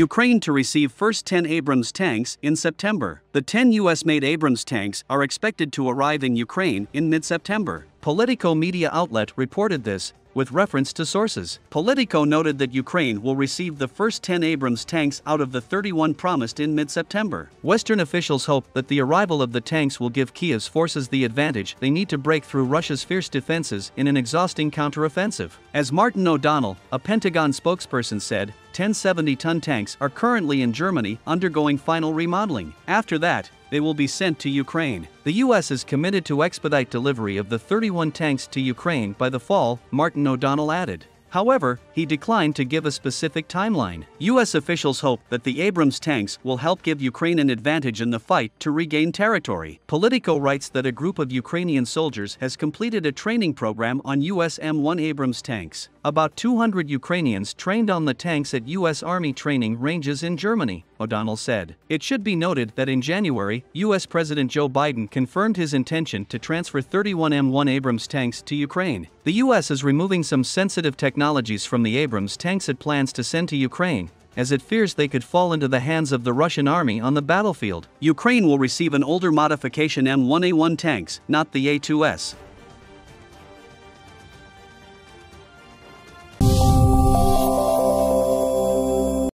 Ukraine to receive first 10 Abrams tanks in September. The 10 US made Abrams tanks are expected to arrive in Ukraine in mid September. Politico media outlet reported this, with reference to sources. Politico noted that Ukraine will receive the first 10 Abrams tanks out of the 31 promised in mid September. Western officials hope that the arrival of the tanks will give Kiev's forces the advantage they need to break through Russia's fierce defenses in an exhausting counteroffensive. As Martin O'Donnell, a Pentagon spokesperson, said, 10 70 ton tanks are currently in Germany undergoing final remodeling. After that, they will be sent to Ukraine. The US is committed to expedite delivery of the 31 tanks to Ukraine by the fall, Martin O'Donnell added. However, he declined to give a specific timeline. US officials hope that the Abrams tanks will help give Ukraine an advantage in the fight to regain territory. Politico writes that a group of Ukrainian soldiers has completed a training program on US M1 Abrams tanks. About 200 Ukrainians trained on the tanks at US Army training ranges in Germany, O'Donnell said. It should be noted that in January, US President Joe Biden confirmed his intention to transfer 31 M1 Abrams tanks to Ukraine. The US is removing some sensitive technologies from the Abrams tanks it plans to send to Ukraine, as it fears they could fall into the hands of the Russian army on the battlefield. Ukraine will receive an older modification M1A1 tanks, not the A2S.